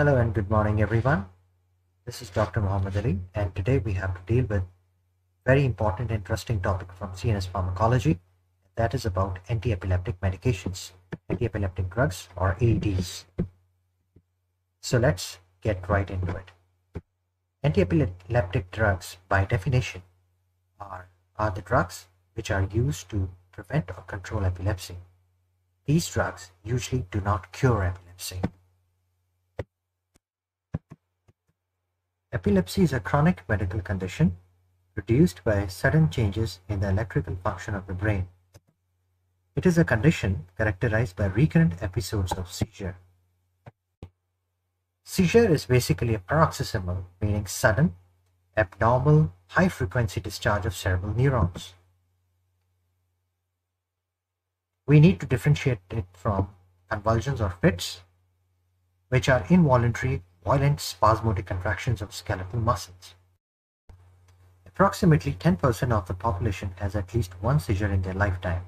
Hello and good morning everyone. This is Dr. Muhammad Ali and today we have to deal with very important interesting topic from CNS pharmacology that is about anti-epileptic medications, anti-epileptic drugs or AEDs. So let's get right into it. Anti-epileptic drugs by definition are, are the drugs which are used to prevent or control epilepsy. These drugs usually do not cure epilepsy. Epilepsy is a chronic medical condition produced by sudden changes in the electrical function of the brain. It is a condition characterized by recurrent episodes of seizure. Seizure is basically a paroxysmal, meaning sudden, abnormal, high-frequency discharge of cerebral neurons. We need to differentiate it from convulsions or fits, which are involuntary violent spasmodic contractions of skeletal muscles. Approximately 10% of the population has at least one seizure in their lifetime.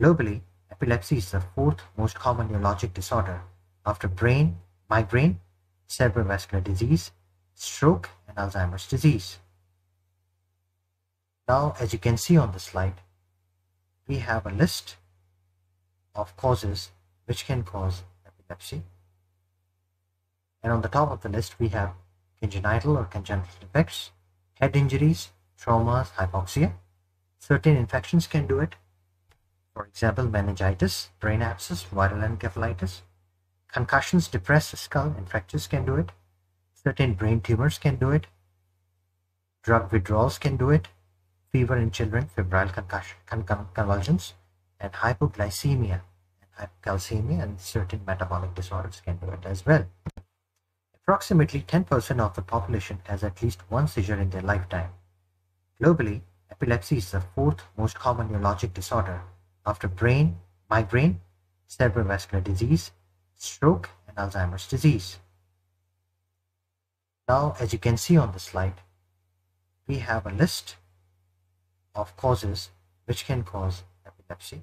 Globally, epilepsy is the fourth most common neurologic disorder after brain, migraine, cerebrovascular disease, stroke, and Alzheimer's disease. Now, as you can see on the slide, we have a list of causes which can cause epilepsy and on the top of the list, we have congenital or congenital defects, head injuries, traumas, hypoxia. Certain infections can do it. For example, meningitis, brain abscess, viral encephalitis. Concussions depress the skull and fractures can do it. Certain brain tumors can do it. Drug withdrawals can do it. Fever in children, febrile concussion, con convulsions, and hypoglycemia and hypocalcemia and certain metabolic disorders can do it as well. Approximately 10% of the population has at least one seizure in their lifetime. Globally, epilepsy is the fourth most common neurologic disorder after brain, migraine, cerebrovascular disease, stroke, and Alzheimer's disease. Now, as you can see on the slide, we have a list of causes which can cause epilepsy.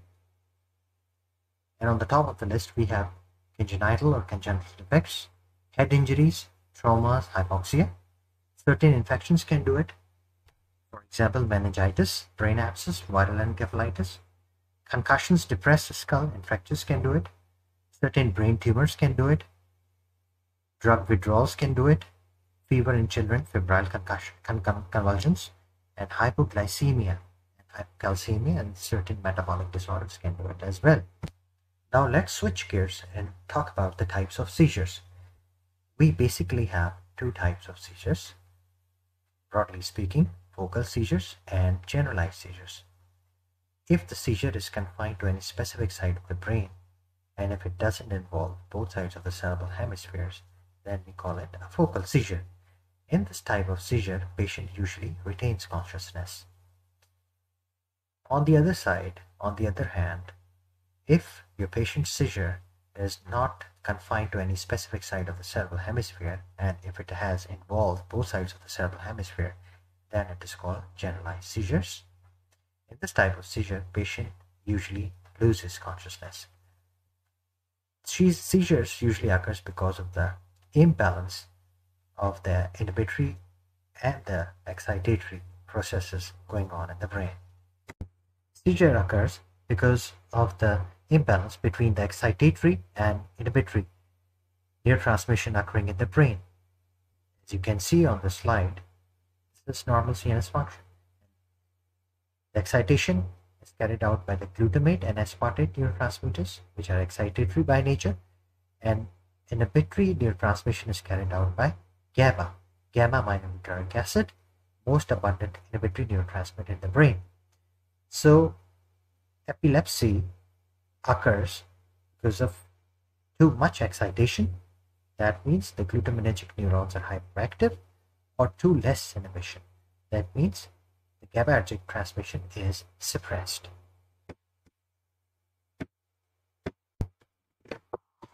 And on the top of the list, we have congenital or congenital defects, head injuries, traumas, hypoxia. Certain infections can do it. For example, meningitis, brain abscess, viral encephalitis. Concussions depress the skull and fractures can do it. Certain brain tumors can do it. Drug withdrawals can do it. Fever in children, febrile concussion, con con convulsions, and hypoglycemia and hypocalcemia and certain metabolic disorders can do it as well. Now let's switch gears and talk about the types of seizures we basically have two types of seizures. Broadly speaking, focal seizures and generalized seizures. If the seizure is confined to any specific side of the brain, and if it doesn't involve both sides of the cerebral hemispheres, then we call it a focal seizure. In this type of seizure, patient usually retains consciousness. On the other side, on the other hand, if your patient's seizure is not confined to any specific side of the cerebral hemisphere and if it has involved both sides of the cerebral hemisphere then it is called generalized seizures. In this type of seizure, patient usually loses consciousness. Seizures usually occurs because of the imbalance of the inhibitory and the excitatory processes going on in the brain. Seizure occurs because of the imbalance between the excitatory and inhibitory neurotransmission occurring in the brain. As you can see on the slide, this is normal CNS function. The excitation is carried out by the glutamate and aspartate neurotransmitters, which are excitatory by nature, and inhibitory neurotransmission is carried out by GABA, gamma-aminobutyric acid, most abundant inhibitory neurotransmitter in the brain. So, epilepsy occurs because of too much excitation. That means the glutaminergic neurons are hyperactive or too less inhibition. That means the GABAergic transmission is suppressed.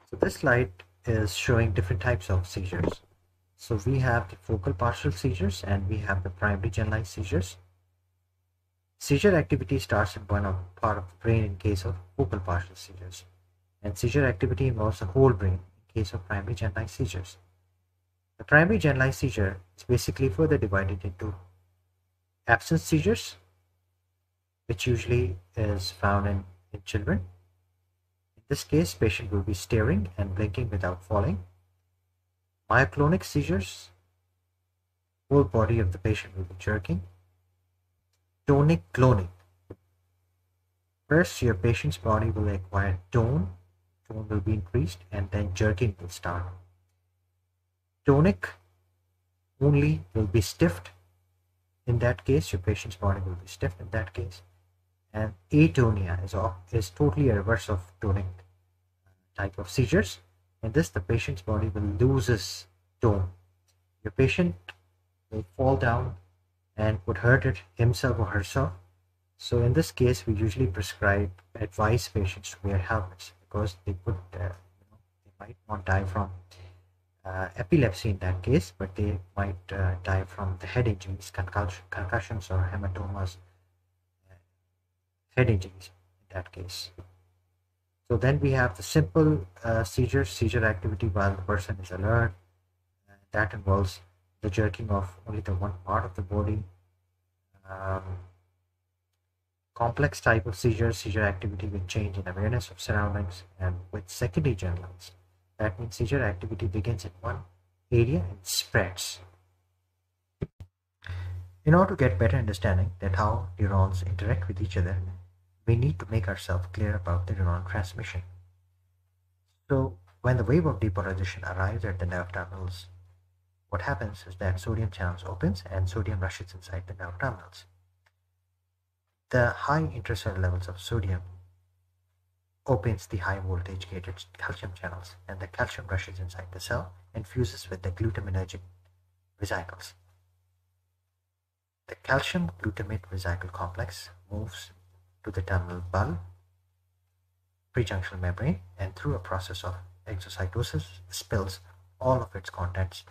So this slide is showing different types of seizures. So we have the focal partial seizures and we have the primary generalized seizures. Seizure activity starts in one part of the brain in case of focal partial seizures, and seizure activity involves the whole brain in case of primary generalized seizures. The primary generalized seizure is basically further divided into absence seizures, which usually is found in, in children. In this case, patient will be staring and blinking without falling. Myoclonic seizures, whole body of the patient will be jerking. Tonic clonic. First, your patient's body will acquire tone, tone will be increased, and then jerking will start. Tonic only will be stiffed. In that case, your patient's body will be stiff in that case. And atonia is, is totally a reverse of tonic uh, type of seizures. In this, the patient's body will loses tone. Your patient will fall down and would hurt it himself or herself. So in this case, we usually prescribe, advise patients to wear helmets because they could, uh, you know, they might not die from uh, epilepsy in that case, but they might uh, die from the head injuries, concussions or hematomas, uh, head injuries in that case. So then we have the simple uh, seizure, seizure activity while the person is alert. that involves the jerking of only the one part of the body. Um, complex type of seizure, seizure activity with change in awareness of surroundings and with secondary generalized. That means seizure activity begins in one area and spreads. In order to get better understanding that how neurons interact with each other, we need to make ourselves clear about the neuron transmission. So when the wave of depolarization arrives at the nerve terminals, what happens is that sodium channels opens and sodium rushes inside the nerve terminals. The high intracellular levels of sodium opens the high voltage gated calcium channels and the calcium rushes inside the cell and fuses with the glutaminergic vesicles. The calcium glutamate vesicle complex moves to the terminal bulb, prejunctional membrane, and through a process of exocytosis spills all of its contents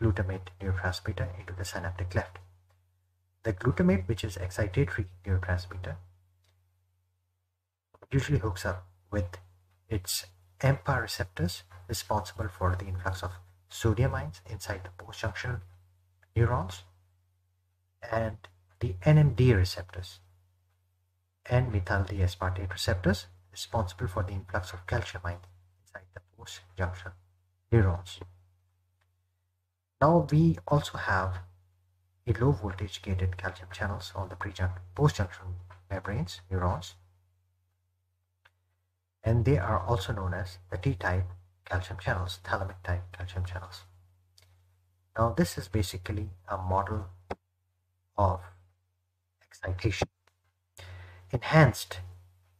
glutamate neurotransmitter into the synaptic cleft. The glutamate, which is excitatory neurotransmitter, usually hooks up with its AMPA receptors responsible for the influx of sodium ions inside the postjunctional neurons and the NMD receptors N-methyl D-aspartate receptors responsible for the influx of calcium ions inside the postjunctional neurons. Now we also have a low voltage gated calcium channels on the post-junction membranes, neurons, and they are also known as the T-type calcium channels, thalamic type calcium channels. Now this is basically a model of excitation. Enhanced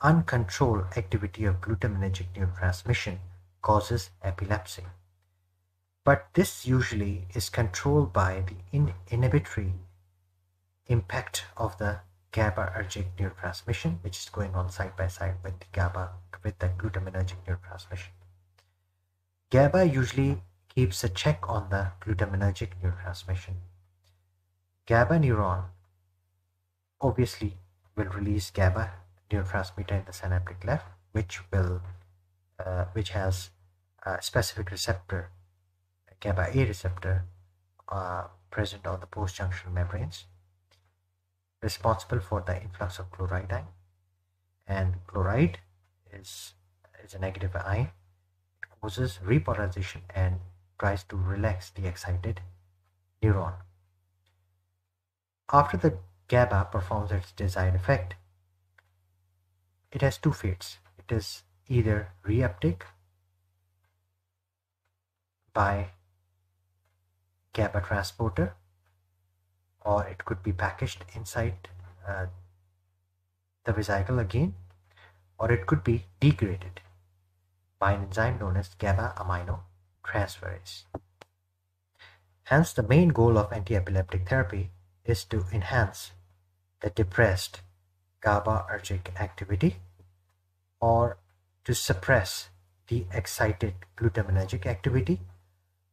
uncontrolled activity of glutaminergic neurotransmission causes epilepsy but this usually is controlled by the inhibitory impact of the GABAergic neurotransmission, which is going on side by side with the GABA with the glutaminergic neurotransmission. GABA usually keeps a check on the glutaminergic neurotransmission. GABA neuron obviously will release GABA neurotransmitter in the synaptic cleft, which will uh, which has a specific receptor GABA A receptor uh, present on the post-junction membranes. Responsible for the influx of chloride. Ion and chloride is, is a negative ion it causes repolarization and tries to relax the excited neuron. After the GABA performs its desired effect it has two fates. It is either reuptake by GABA transporter or it could be packaged inside uh, the vesicle again or it could be degraded by an enzyme known as GABA amino transferase. Hence, the main goal of anti-epileptic therapy is to enhance the depressed GABAergic activity or to suppress the excited glutaminergic activity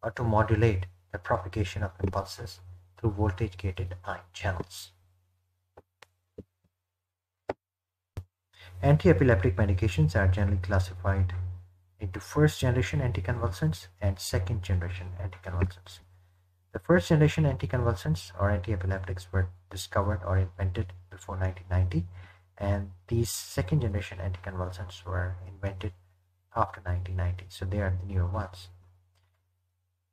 or to modulate the propagation of impulses through voltage-gated ion channels. Anti-epileptic medications are generally classified into first generation anticonvulsants and second generation anticonvulsants. The first generation anticonvulsants or antiepileptics were discovered or invented before 1990 and these second generation anticonvulsants were invented after 1990 so they are the newer ones.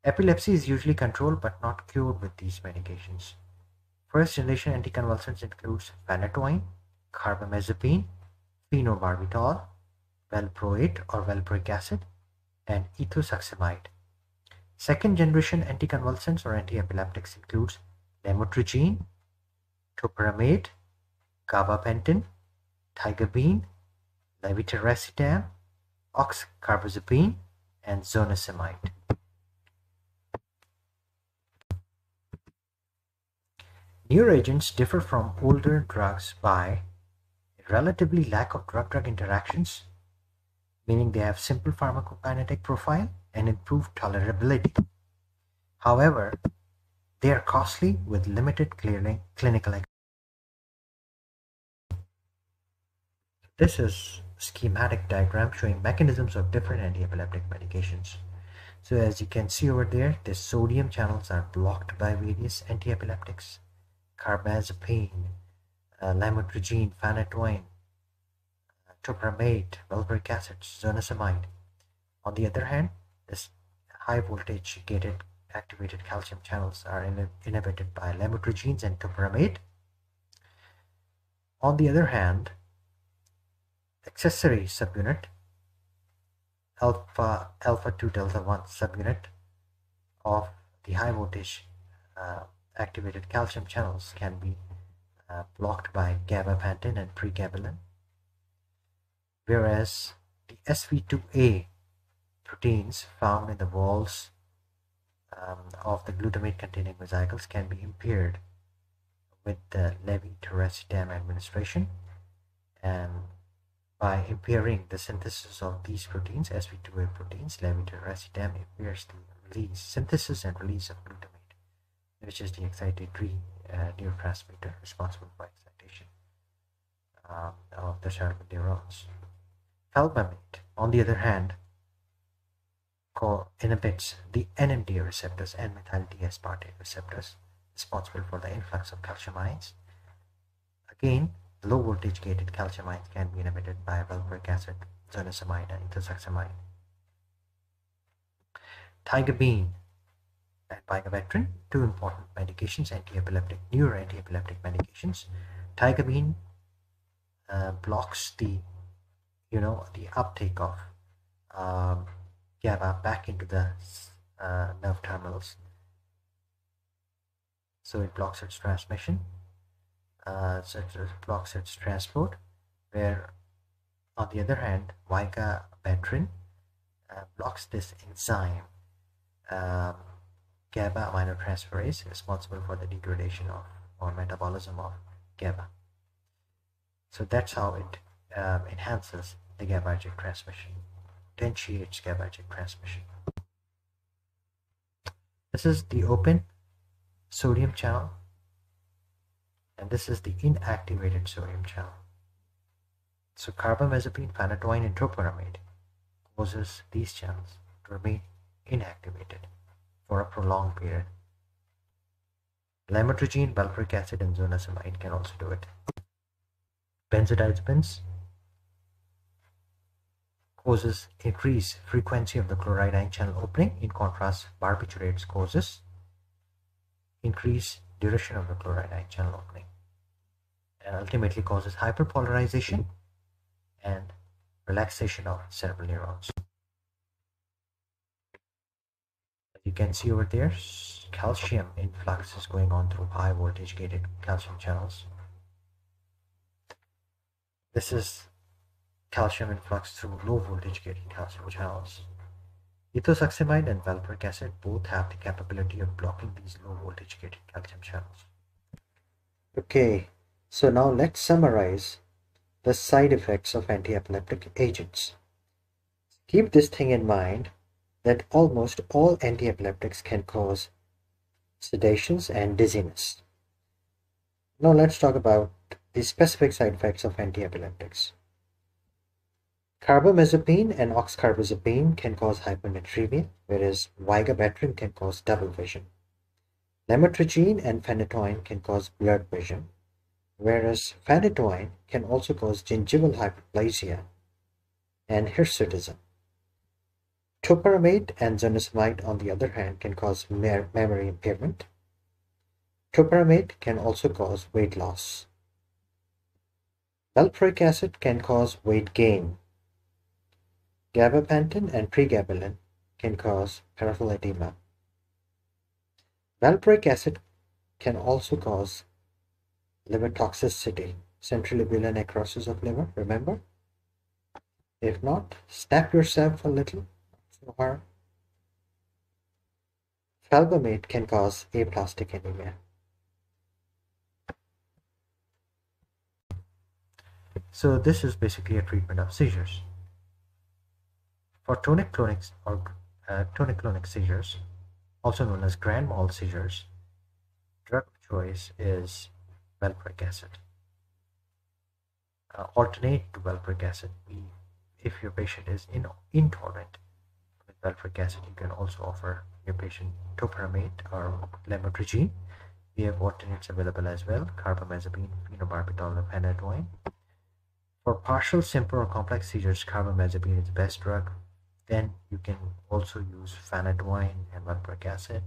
Epilepsy is usually controlled but not cured with these medications. First generation anticonvulsants includes phenytoin, carbamazepine, phenobarbital, valproate or valproic acid, and ethosuximide. Second generation anticonvulsants or antiepileptics includes lamotrigine, topiramate, gabapentin, tiagabine, levetiracetam, oxcarbazepine, and zonisamide. Newer agents differ from older drugs by relatively lack of drug-drug interactions, meaning they have simple pharmacokinetic profile and improved tolerability. However, they are costly with limited clinical This is schematic diagram showing mechanisms of different anti-epileptic medications. So as you can see over there, the sodium channels are blocked by various anti-epileptics carbazepine, uh, lamotrigine, phenytoin, uh, topiramate, valproic acid, zonisamide. On the other hand, this high voltage gated activated calcium channels are inhibited by lamotrigines and topiramate. On the other hand, accessory subunit alpha alpha 2 delta 1 subunit of the high voltage uh, activated calcium channels can be uh, blocked by gabapentin and pregabalin, whereas the SV2A proteins found in the walls um, of the glutamate-containing vesicles can be impaired with the levetiracetam administration and by impairing the synthesis of these proteins, SV2A proteins, levetiracetam impairs the release, synthesis and release of glutamate which is the excitatory uh, neurotransmitter responsible for excitation um, of the cerebral neurons. Felbamate, on the other hand, inhibits the NMDA receptors N-methyl D-aspartate receptors responsible for the influx of calcium ions. Again, low voltage gated calcium ions can be inhibited by valproic acid, zonisamide, and ethosuximide. Tiagabine and vigabatrin, two important medications, anti-epileptic, neuro anti-epileptic medications. Tiagabine uh, blocks the, you know, the uptake of um, GABA back into the uh, nerve terminals. So it blocks its transmission, uh, so it blocks its transport, where on the other hand, vigabatrin uh, blocks this enzyme um, GABA aminotransferase responsible for the degradation of or metabolism of GABA. So that's how it um, enhances the GABAergic transmission, potentiates GABAergic transmission. This is the open sodium channel and this is the inactivated sodium channel. So carbamazepine, phenytoin, and topiramate causes these channels to remain inactivated for a prolonged period. Lamotrigine, valproic acid, and zonisamide can also do it. Benzodiazepines causes increased frequency of the chloride ion channel opening. In contrast, barbiturates causes increased duration of the chloride ion channel opening and ultimately causes hyperpolarization and relaxation of cerebral neurons you can see over there calcium influx is going on through high voltage gated calcium channels. This is calcium influx through low voltage gated calcium channels. Ethosuximide and valproic acid both have the capability of blocking these low voltage gated calcium channels. Okay so now let's summarize the side effects of anti-epileptic agents. Keep this thing in mind that almost all antiepileptics can cause sedations and dizziness. Now let's talk about the specific side effects of antiepileptics. Carbamazepine and oxcarbazepine can cause hyponatremia, whereas vigabatrin can cause double vision. Lamotrigine and phenytoin can cause blurred vision, whereas phenytoin can also cause gingival hyperplasia and hirsutism. Topiramate and zonisamide, on the other hand, can cause memory impairment. Topiramate can also cause weight loss. Valproic acid can cause weight gain. Gabapentin and pregabalin can cause peripheral edema. Valproic acid can also cause liver toxicity, central lobular necrosis of liver, remember? If not, stab yourself a little, harm. Felbamate can cause aplastic anemia. So this is basically a treatment of seizures. For tonic-clonic or uh, tonic-clonic seizures, also known as grand mal seizures, drug of choice is valproic acid. Uh, alternate to valproic acid, if your patient is in, intolerant valproic acid, you can also offer your patient topiramate or lamotrigine. We have alternates available as well, carbamazepine, phenobarbital, and phenytoin. For partial, simple, or complex seizures, carbamazepine is the best drug. Then you can also use phenytoin and valproic acid,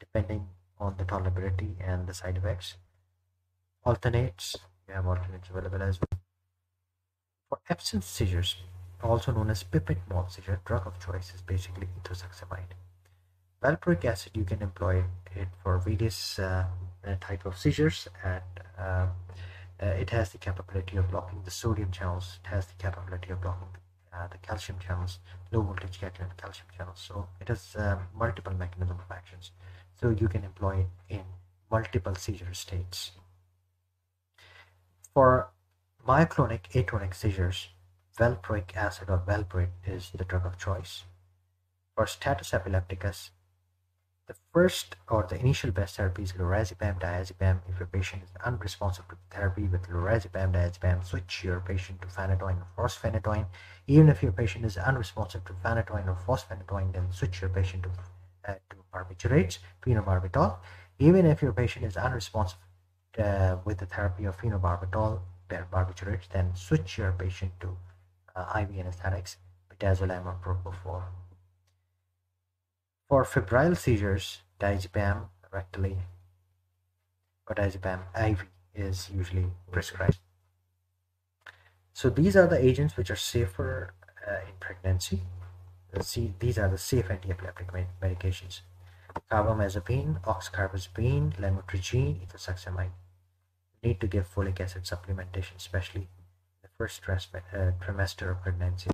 depending on the tolerability and the side effects. Alternates, you have alternates available as well. For absence seizures, also known as petit mal seizure, drug of choice is basically ethosuximide. Valproic acid, you can employ it for various uh, type of seizures and uh, uh, it has the capability of blocking the sodium channels it has the capability of blocking uh, the calcium channels low voltage calcium channels. So it has uh, multiple mechanism of actions. So you can employ it in multiple seizure states. For myoclonic atonic seizures valproic acid or valproate is the drug of choice for status epilepticus the first or the initial best therapy is lorazepam, diazepam. If your patient is unresponsive to therapy with lorazepam, diazepam, switch your patient to phenytoin or fosphenytoin. Even if your patient is unresponsive to phenytoin or fosphenytoin, then switch your patient to, uh, to barbiturates, phenobarbital. Even if your patient is unresponsive uh, with the therapy of phenobarbital, barbiturates, then switch your patient to uh, IV anesthetics, midazolam or propofol. For febrile seizures, diazepam rectally or diazepam IV is usually prescribed. So these are the agents which are safer uh, in pregnancy. See, these are the safe anti-epileptic medications. Carbamazepine, oxcarbazepine, lamotrigine, ethosuximide. Need to give folic acid supplementation, especially first trimester of pregnancy.